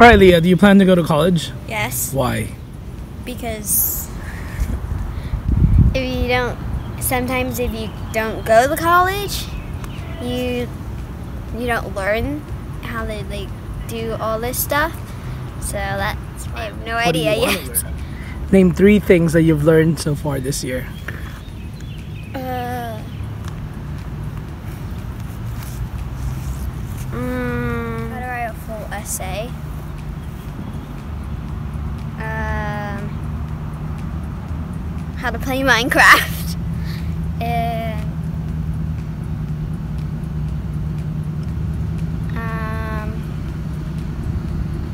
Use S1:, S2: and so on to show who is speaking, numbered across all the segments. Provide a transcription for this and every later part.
S1: All right, Leah, do you plan to go to college?
S2: Yes,
S1: Why?
S2: because if you don't, sometimes if you don't go to college, you you don't learn how to like do all this stuff. So that's I have no
S1: What
S2: idea yet.
S1: Name three things that you've learned so far this year.
S2: Uh, mm, how I write a full essay? Um, how to play Minecraft. And um,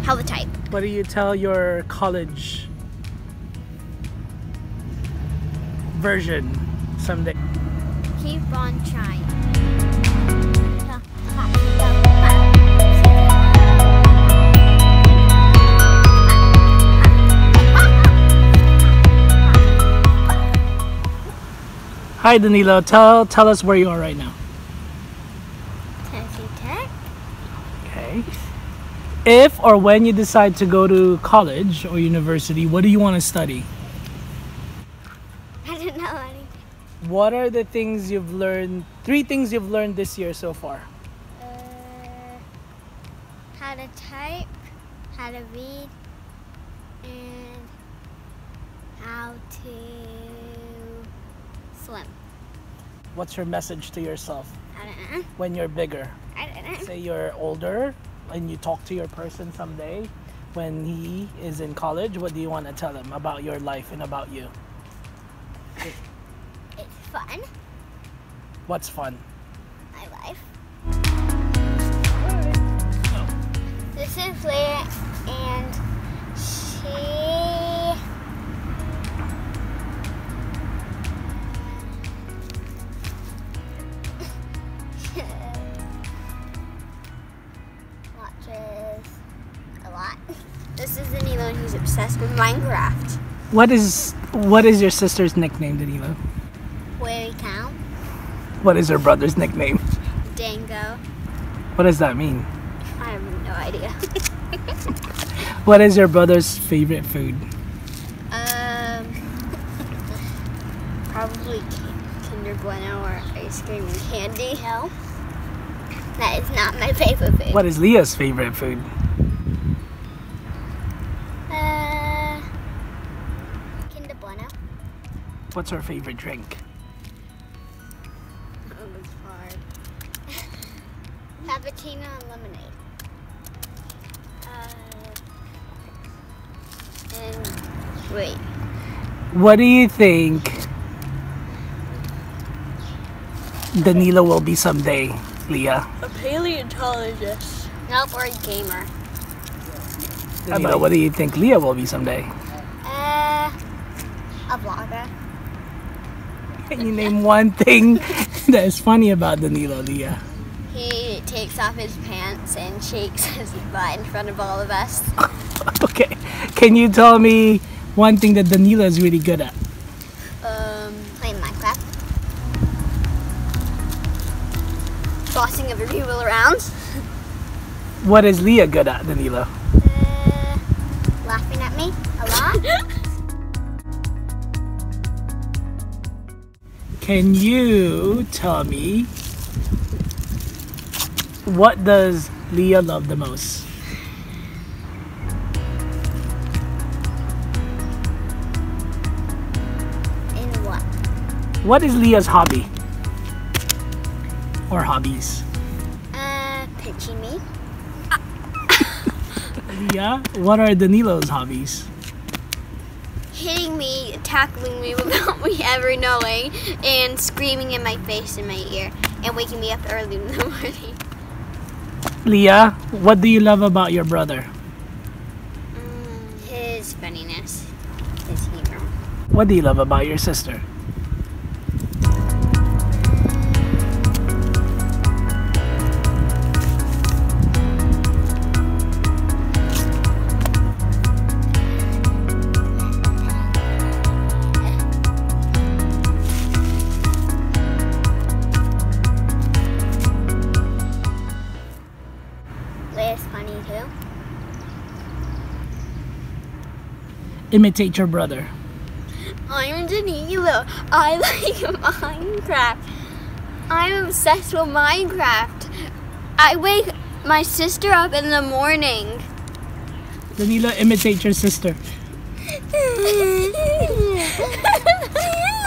S2: how to type.
S1: What do you tell your college version someday?
S2: Keep on trying.
S1: Hi, Danilo. Tell tell us where you are right now.
S2: Tennessee Tech.
S1: Okay. If or when you decide to go to college or university, what do you want to study?
S2: I don't know anything.
S1: What are the things you've learned? Three things you've learned this year so far.
S2: Uh, how to type, how to read, and how to swim.
S1: What's your message to yourself
S2: I don't know.
S1: when you're bigger?
S2: I don't know.
S1: Say you're older and you talk to your person someday when he is in college. What do you want to tell him about your life and about you?
S2: It's fun.
S1: What's fun?
S2: My life. This is Leah, and she. watches a lot. This is Danilo, and he's obsessed with Minecraft.
S1: What is what is your sister's nickname, Danilo?
S2: We count.
S1: What is her brother's nickname?
S2: Dango.
S1: What does that mean?
S2: I have no idea.
S1: What is your brother's favorite food?
S2: Um, probably ki- Kinder Bueno or ice cream and candy. No, that is not my favorite food.
S1: What is Leah's favorite food?
S2: Uh, Kinder Bueno.
S1: What's her favorite drink?
S2: That's hard. Cappuccino and lemonade. Uh, and wait,
S1: What do you think Danilo will be someday, Leah?
S2: a paleontologist. Nope, or a gamer.
S1: Danilo, what do you think Leah will be someday?
S2: Uh, a vlogger.
S1: Can you name one thing that is funny about Danilo, Leah?
S2: He takes off his pants and shakes his butt in front of all of us.
S1: Okay. Can you tell me one thing that Danilo is really good at?
S2: Bossing other people around.
S1: What is Leah good at, Danilo?
S2: Uh, laughing at me a lot.
S1: Can you tell me what does Leah love the most?
S2: In what?
S1: What is Leah's hobby? Or hobbies?
S2: Uh, pitching me.
S1: Leah, what are Danilo's hobbies?
S2: Hitting me, tackling me without me ever knowing, and screaming in my face in my ear, and waking me up early in the morning.
S1: Leah, what do you love about your brother?
S2: Mm, his funniness, his humor.
S1: What do you love about your sister? Imitate your brother?
S2: I'm Danilo. I like Minecraft. I'm obsessed with Minecraft. I wake my sister up in the morning.
S1: Danilo, imitate your sister.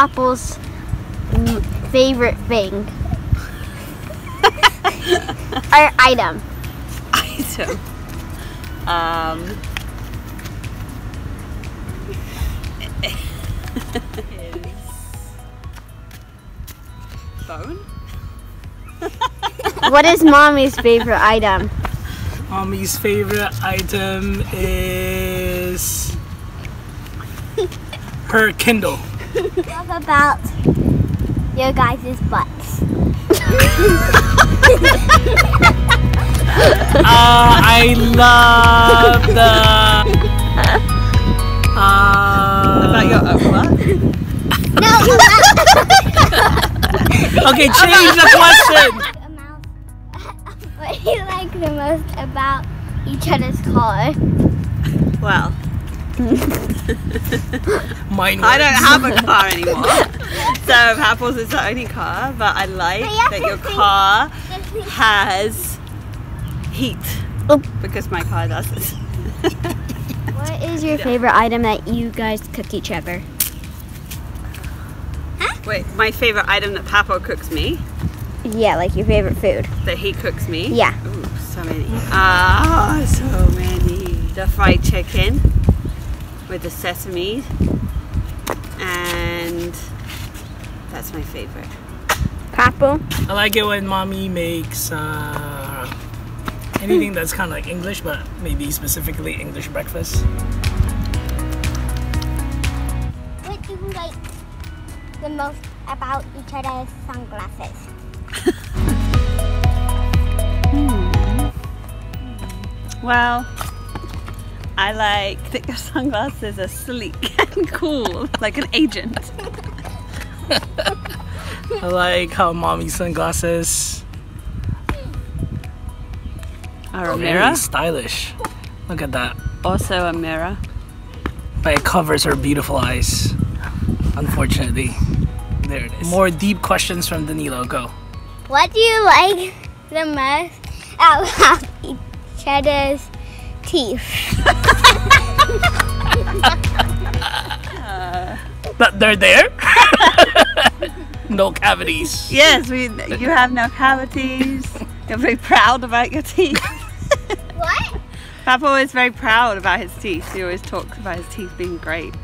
S2: Popple's m- favorite thing? or item?
S3: Item. Um. phone.
S2: What is Mommy's favorite item?
S1: Mommy's favorite item is her Kindle.
S2: What about your guys' butts?
S1: Uh, I love the. Uh,
S3: About your own what?
S2: No,
S1: okay, change the question.
S2: what do you like the most about each other's car?
S3: Well,
S1: Mine.
S3: I don't have a car anymore, so Papple's is the only car. But I like
S2: But
S3: that your
S2: think-
S3: car has heat
S2: Oh.
S3: because my car doesn't.
S2: What is your favorite item that you guys cook each other? Huh?
S3: Wait, my favorite item that Papa cooks me,
S2: Yeah, like your favorite food.
S3: that he cooks me.
S2: Yeah.
S3: Ooh, so many. Ah, so many. The fried chicken with the sesame, and that's my favorite.
S2: Popple?
S1: I like it when mommy makes uh, anything that's kind of like English, but maybe specifically English breakfast.
S2: What do you like the most about each other's sunglasses?
S3: Well, I like that your sunglasses are sleek and cool, like an agent.
S1: I like how mommy's sunglasses
S3: Are
S1: are
S3: a
S1: very
S3: mirror.
S1: stylish. Look at that.
S3: Also a mirror.
S1: But it covers her beautiful eyes. Unfortunately. There it is. More deep questions from Danilo. Go.
S2: What do you like the most about each other's teeth?
S1: That they're there? no cavities.
S3: Yes, we, you have no cavities. You're very proud about your teeth.
S2: What?
S3: Papa is very proud about his teeth. He always talks about his teeth being great.